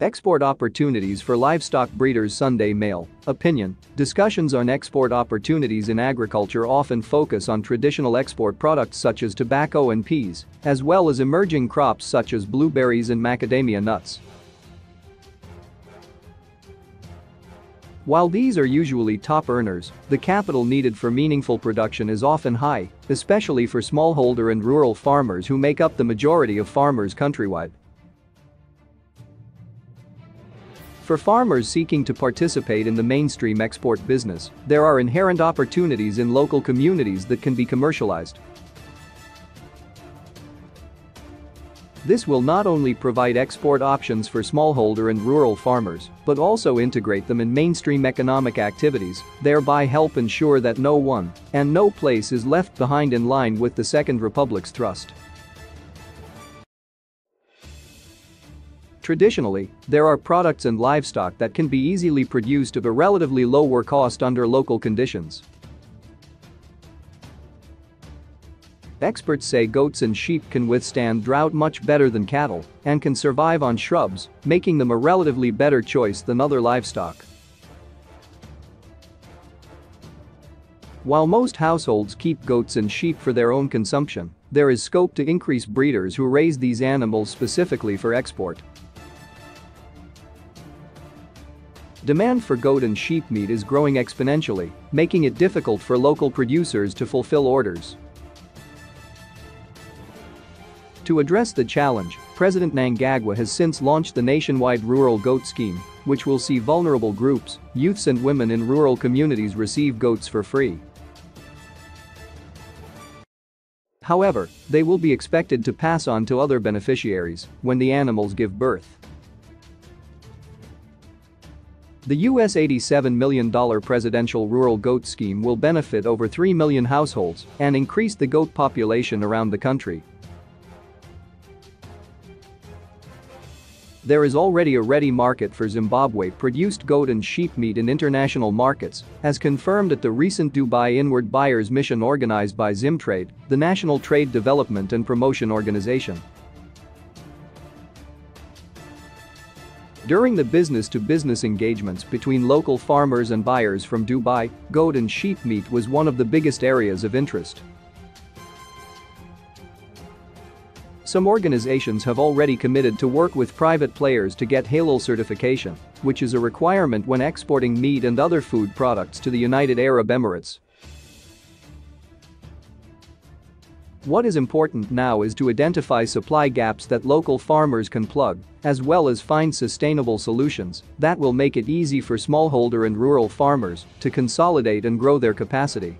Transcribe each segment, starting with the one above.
Export opportunities for livestock breeders Sunday Mail. Opinion. Discussions on export opportunities in agriculture often focus on traditional export products such as tobacco and peas, as well as emerging crops such as blueberries and macadamia nuts. While these are usually top earners, the capital needed for meaningful production is often high, especially for smallholder and rural farmers who make up the majority of farmers countrywide. For farmers seeking to participate in the mainstream export business, there are inherent opportunities in local communities that can be commercialized. This will not only provide export options for smallholder and rural farmers, but also integrate them in mainstream economic activities, thereby help ensure that no one and no place is left behind in line with the Second Republic's thrust. Traditionally, there are products and livestock that can be easily produced at a relatively lower cost under local conditions. Experts say goats and sheep can withstand drought much better than cattle and can survive on shrubs, making them a relatively better choice than other livestock. While most households keep goats and sheep for their own consumption, there is scope to increase breeders who raise these animals specifically for export. Demand for goat and sheep meat is growing exponentially, making it difficult for local producers to fulfill orders. To address the challenge, President Mnangagwa has since launched the nationwide Rural Goat Scheme, which will see vulnerable groups, youths and women in rural communities receive goats for free. However, they will be expected to pass on to other beneficiaries when the animals give birth. The US $87 million presidential rural goat scheme will benefit over 3 million households and increase the goat population around the country. There is already a ready market for Zimbabwe-produced goat and sheep meat in international markets, as confirmed at the recent Dubai Inward Buyers Mission organized by Zimtrade, the National Trade Development and Promotion Organization. During the business-to-business engagements between local farmers and buyers from Dubai, goat and sheep meat was one of the biggest areas of interest. Some organizations have already committed to work with private players to get halal certification, which is a requirement when exporting meat and other food products to the United Arab Emirates. What is important now is to identify supply gaps that local farmers can plug, as well as find sustainable solutions that will make it easy for smallholder and rural farmers to consolidate and grow their capacity.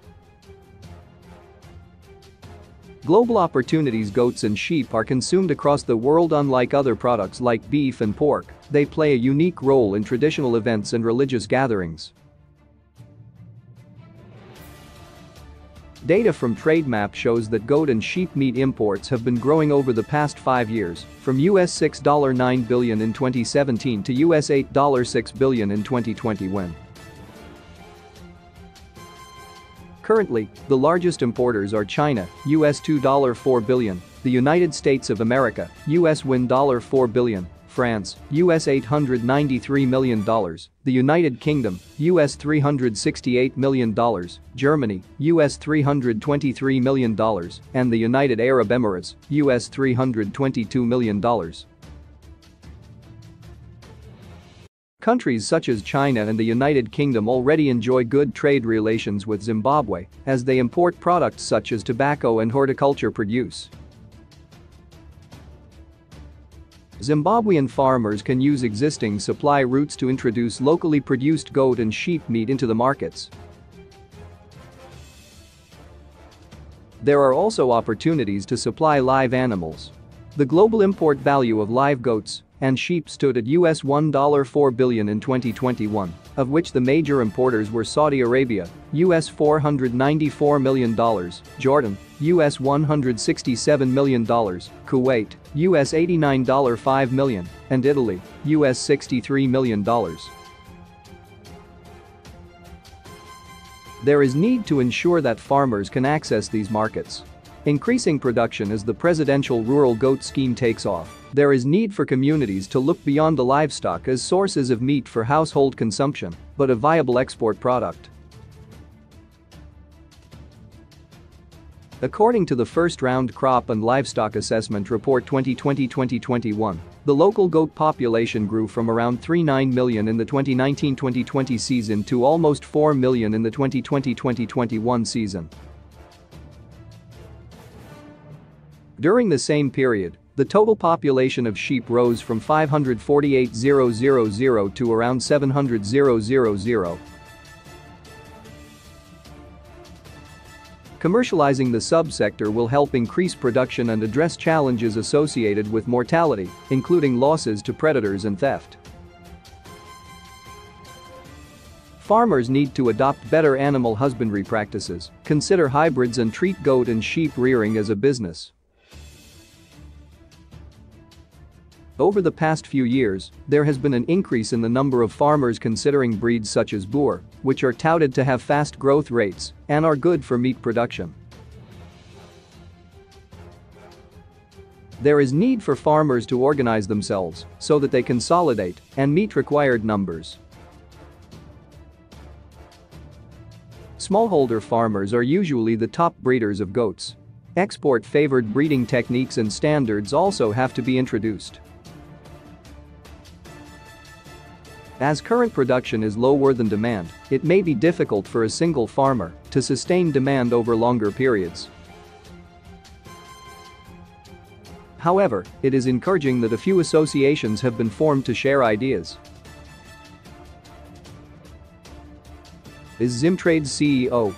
Global opportunities goats and sheep are consumed across the world unlike other products like beef and pork, they play a unique role in traditional events and religious gatherings. Data from TradeMap shows that goat and sheep meat imports have been growing over the past five years, from US $6.9 billion in 2017 to US $8.6 billion in 2021. Currently, the largest importers are China, US $2.4 billion, the United States of America, US $1.4 billion, France, US $893 million, the United Kingdom, US $368 million, Germany, US $323 million, and the United Arab Emirates, US $322 million. Countries such as China and the United Kingdom already enjoy good trade relations with Zimbabwe as they import products such as tobacco and horticulture produce. Zimbabwean farmers can use existing supply routes to introduce locally produced goat and sheep meat into the markets. There are also opportunities to supply live animals. The global import value of live goats and sheep stood at US $1.4 billion in 2021, of which the major importers were Saudi Arabia, US $494 million, Jordan, US $167 million, Kuwait, US $89.5 million, and Italy, US $63 million. There is need to ensure that farmers can access these markets. Increasing production as the presidential rural goat scheme takes off. There is need for communities to look beyond the livestock as sources of meat for household consumption, but a viable export product. According to the first round crop and livestock assessment report 2020-2021, the local goat population grew from around 39 million in the 2019-2020 season to almost 4 million in the 2020-2021 season. During the same period, the total population of sheep rose from 548,000 to around 700,000. Commercializing the subsector will help increase production and address challenges associated with mortality, including losses to predators and theft. Farmers need to adopt better animal husbandry practices, consider hybrids and treat goat and sheep rearing as a business. Over the past few years, there has been an increase in the number of farmers considering breeds such as Boer, which are touted to have fast growth rates and are good for meat production. There is need for farmers to organize themselves so that they consolidate and meet required numbers. Smallholder farmers are usually the top breeders of goats. Export-favored breeding techniques and standards also have to be introduced. As current production is lower than demand, it may be difficult for a single farmer to sustain demand over longer periods. However, it is encouraging that a few associations have been formed to share ideas. Is Zimtrade's CEO